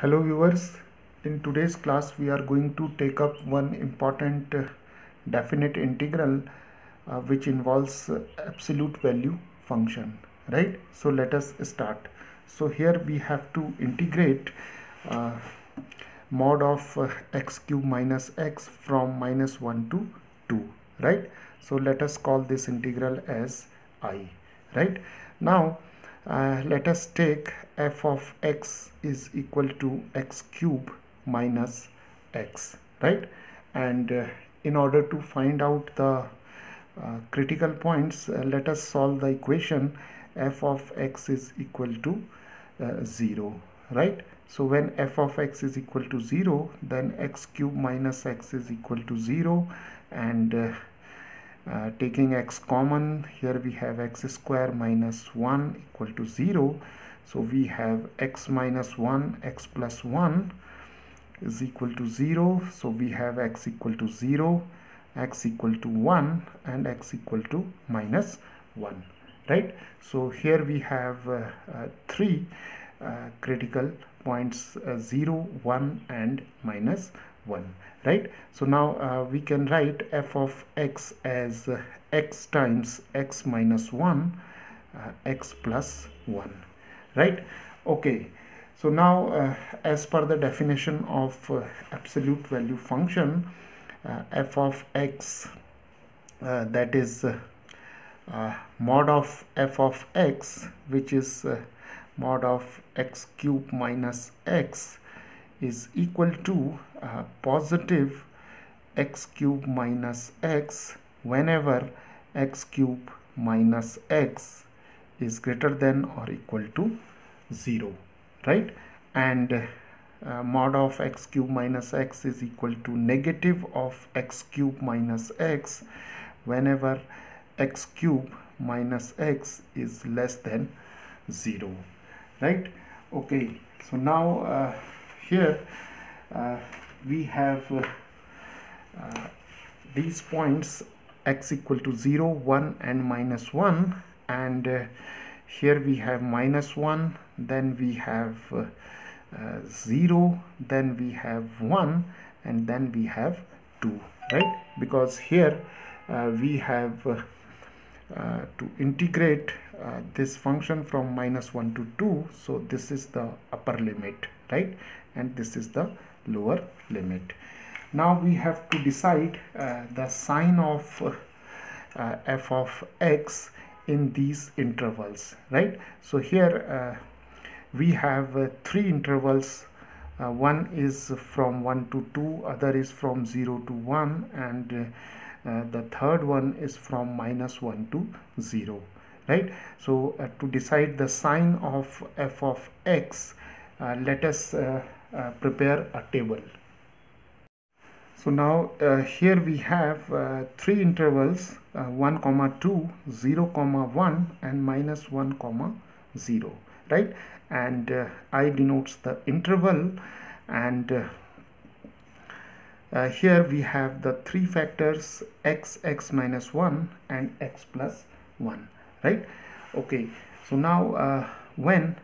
Hello viewers, in today's class we are going to take up one important uh, definite integral uh, which involves uh, absolute value function right? So let us start. So here we have to integrate uh, mod of x cube minus x from minus 1 to 2 right? So let us call this integral as i right? Now uh, let us take f of x is equal to x cube minus x right? And uh, in order to find out the uh, critical points uh, let us solve the equation f of x is equal to uh, 0 right? So when f of x is equal to 0 then x cube minus x is equal to 0 and uh, uh, taking x common here we have x square minus 1 equal to 0 so we have x minus 1 x plus 1 is equal to 0 so we have x equal to 0 x equal to 1 and x equal to minus 1 right? So here we have uh, uh, three uh, critical points 0 1 and minus 1 right? So now uh, we can write f of x as uh, x times x minus 1 uh, x plus 1 right? Okay. So now uh, as per the definition of uh, absolute value function uh, f of x that is mod of f of x which is mod of x cube minus x is equal to uh, positive x cube minus x whenever x cube minus x is greater than or equal to 0 right? And uh, mod of x cube minus x is equal to negative of x cube minus x whenever x cube minus x is less than 0 right? Okay so now uh, here uh, we have uh, uh, these points x equal to 0 1 and minus 1 and uh, here we have minus 1 then we have uh, uh, 0 then we have 1 and then we have 2 right? Because here we have to integrate this function from minus 1 to 2 so this is the upper limit right and this is the lower limit. Now we have to decide uh, the sign of uh, f of x in these intervals right? So here uh, we have uh, three intervals. Uh, one is from 1 to 2 other is from 0 to 1 and uh, the third one is from minus 1 to 0 right? So to decide the sign of f of x let us uh, prepare a table. So now uh, here we have uh, three intervals uh, 1 comma 2 0 comma 1 and minus 1 comma 0 right? And uh, i denotes the interval and uh, here we have the three factors x x minus 1 and x plus 1 right? Okay so now when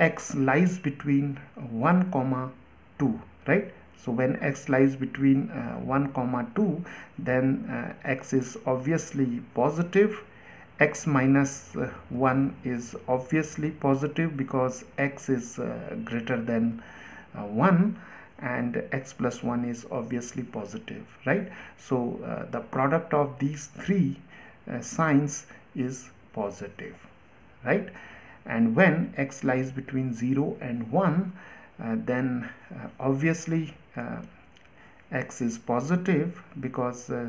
x lies between 1 comma 2 right? So when x lies between uh, 1 comma 2 then uh, x is obviously positive. x minus, uh, 1 is obviously positive because x is uh, greater than uh, 1 and x plus 1 is obviously positive right? So uh, the product of these three signs is positive right and when x lies between 0 and 1 uh, then uh, obviously uh, x is positive because uh,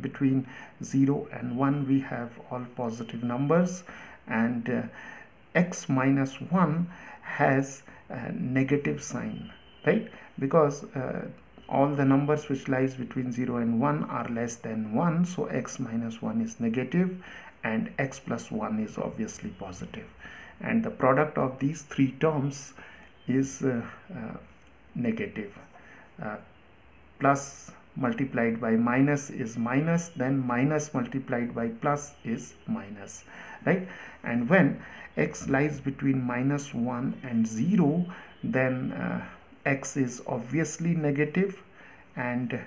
between 0 and 1 we have all positive numbers. And uh, x minus 1 has a negative sign right? Because uh, all the numbers which lies between 0 and 1 are less than 1 so x minus 1 is negative and x plus 1 is obviously positive. And the product of these three terms is uh, uh, negative. Uh, plus multiplied by minus is minus then minus multiplied by plus is minus right? And when x lies between minus 1 and 0 then uh, x is obviously negative and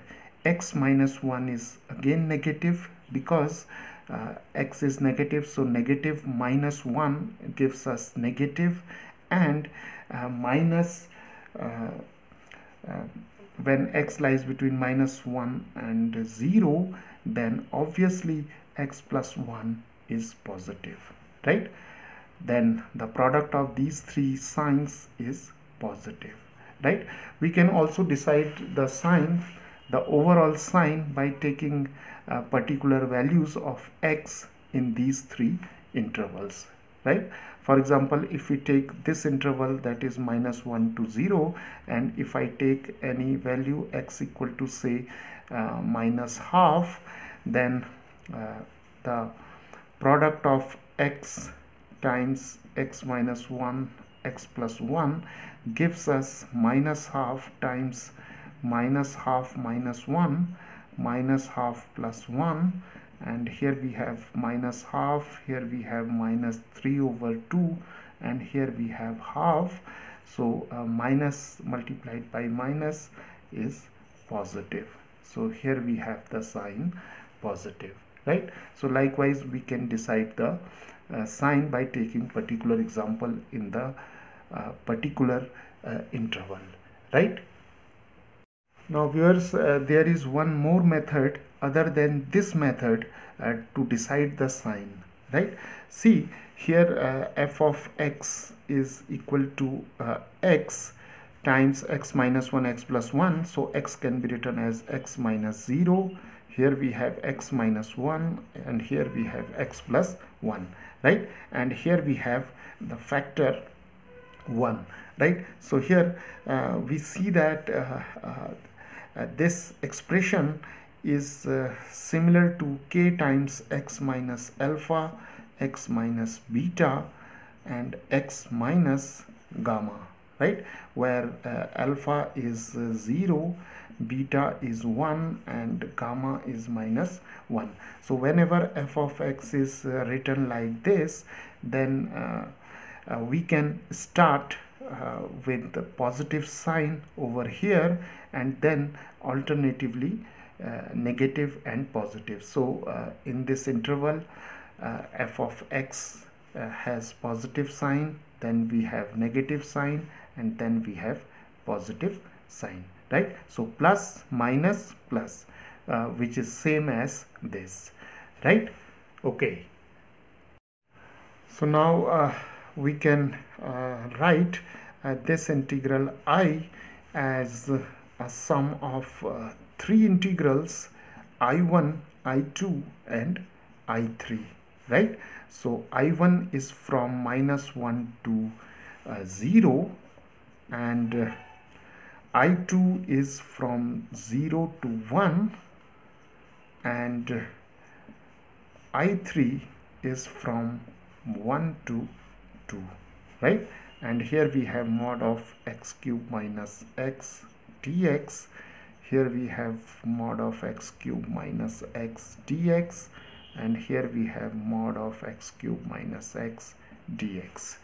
x minus 1 is again negative because uh, x is negative so negative minus 1 gives us negative and uh, minus uh, uh, when x lies between minus 1 and 0 then obviously x plus 1 is positive right? Then the product of these three signs is positive right? We can also decide the sign the overall sign by taking uh, particular values of x in these three intervals right? For example if we take this interval that is minus 1 to 0 and if I take any value x equal to say uh, minus half then uh, the product of x times x minus 1 x plus 1 gives us minus half times minus half minus 1 minus half plus 1 and here we have minus half here we have minus 3 over 2 and here we have half. So uh, minus multiplied by minus is positive. So here we have the sign positive right? So likewise we can decide the uh, sign by taking particular example in the uh, particular uh, interval right now viewers uh, there is one more method other than this method uh, to decide the sign right? See here uh, f of x is equal to uh, x times x minus 1 x plus 1 so x can be written as x minus 0 here we have x minus 1 and here we have x plus 1 right? And here we have the factor 1 right? So here uh, we see that uh, uh, this expression is uh, similar to k times x minus alpha x minus beta and x minus gamma right? Where uh, alpha is uh, 0 beta is 1 and gamma is minus 1 so whenever f of x is uh, written like this then uh, we can start uh, with the positive sign over here and then alternatively uh, negative and positive. So uh, in this interval uh, f of x uh, has positive sign then we have negative sign and then we have positive sign right? So plus minus plus uh, which is same as this right? Okay. So now we can write uh, this integral i as a sum of uh, three integrals i1 i2 and i3 right? So i1 is from minus 1 to uh, 0 and uh, i2 is from 0 to 1 and uh, i3 is from 1 to 2 right? And here we have mod of x cube minus x dx. Here we have mod of x cube minus x dx. And here we have mod of x cube minus x dx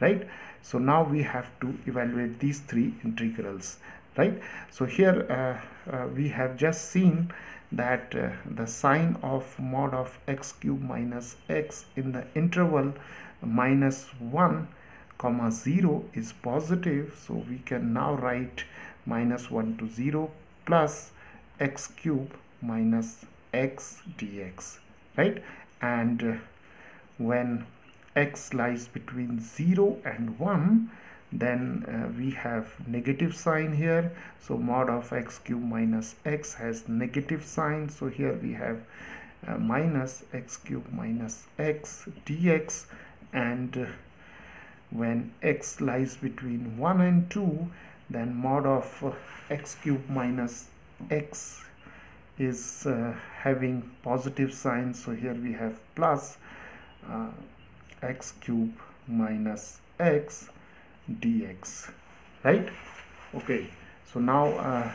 right? So now we have to evaluate these three integrals right? So here uh, uh, we have just seen that uh, the sign of mod of x cube minus x in the interval minus 1 comma 0 is positive. So we can now write minus 1 to 0 plus x cube minus x dx right? And uh, when x lies between 0 and 1 then uh, we have negative sign here. So mod of x cube minus x has negative sign. So here we have uh, minus x cube minus x dx. And uh, when x lies between 1 and 2 then mod of uh, x cube minus x is uh, having positive sign. So here we have plus uh, x cube minus x dx right? Okay so now uh,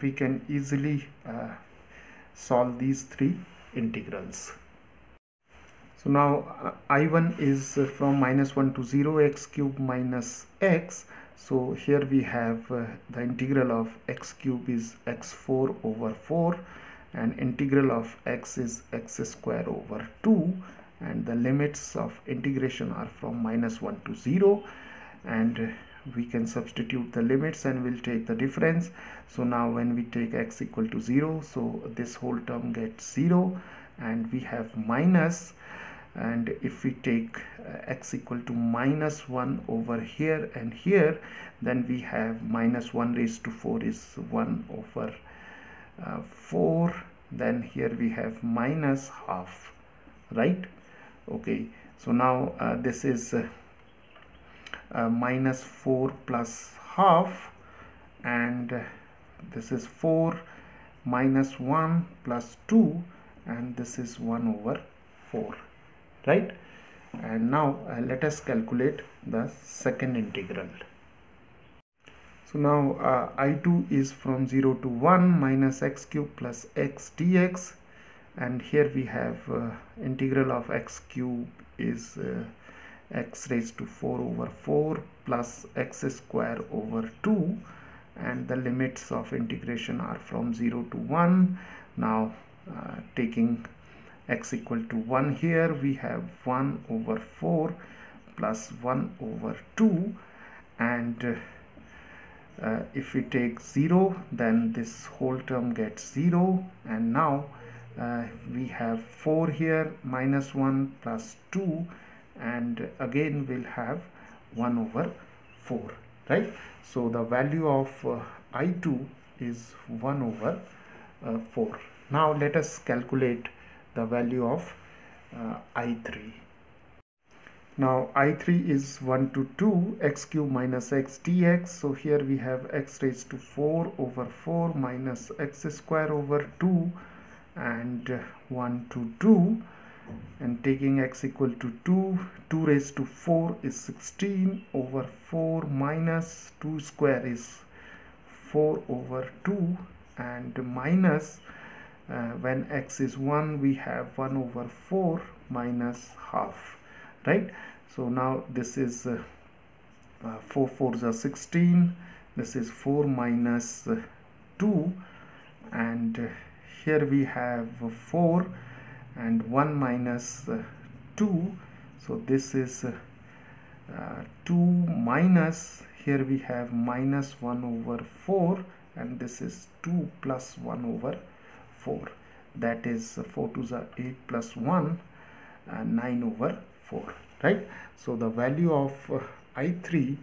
we can easily uh, solve these three integrals. So now uh, i1 is from minus 1 to 0 x cube minus x. So here we have uh, the integral of x cube is x4 over 4 and integral of x is x square over 2 and the limits of integration are from minus 1 to 0 and we can substitute the limits and we'll take the difference. So now when we take x equal to 0 so this whole term gets 0 and we have minus. And if we take uh, x equal to minus 1 over here and here then we have minus 1 raised to 4 is 1 over uh, 4 then here we have minus half right? Okay. So now uh, this is uh, uh, minus 4 plus half and this is 4 minus 1 plus 2 and this is 1 over 4 right? And now uh, let us calculate the second integral. So now uh, i2 is from 0 to 1 minus x cube plus x dx and here we have uh, integral of x cube is uh, x raised to 4 over 4 plus x square over 2 and the limits of integration are from 0 to 1 now uh, taking x equal to 1 here we have 1 over 4 plus 1 over 2 and uh, if we take 0 then this whole term gets 0 and now uh, we have 4 here minus 1 plus 2 and again we'll have 1 over 4 right? So the value of uh, i2 is 1 over uh, 4 now let us calculate the value of uh, i3 now i3 is 1 to 2 x cube minus x dx. So here we have x raised to 4 over 4 minus x square over 2 and 1 to 2 and taking x equal to 2 2 raised to 4 is 16 over 4 minus 2 square is 4 over 2 and minus uh, when x is 1 we have 1 over 4 minus half right? So now this is uh, uh, 4 4s are 16 this is 4 minus, uh, 2 and uh, here we have 4 and 1 minus, uh, 2 so this is uh, uh, 2 minus. Here we have minus 1 over 4 and this is 2 plus 1 over 4 that is 4 to the 8 plus 1 and 9 over 4 right? So the value of uh, i3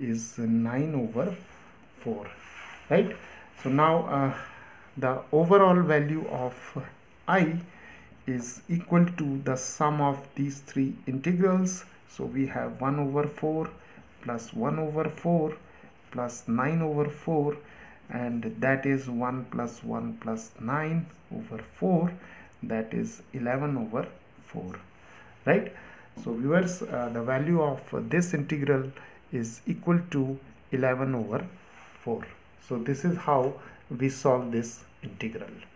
is 9 over 4 right? So now uh, the overall value of i is equal to the sum of these three integrals. So we have 1 over 4 plus 1 over 4 plus 9 over 4 and that is 1 plus 1 plus 9 over 4 that is 11 over 4 right? So viewers uh, the value of this integral is equal to 11 over 4 so this is how we solve this integral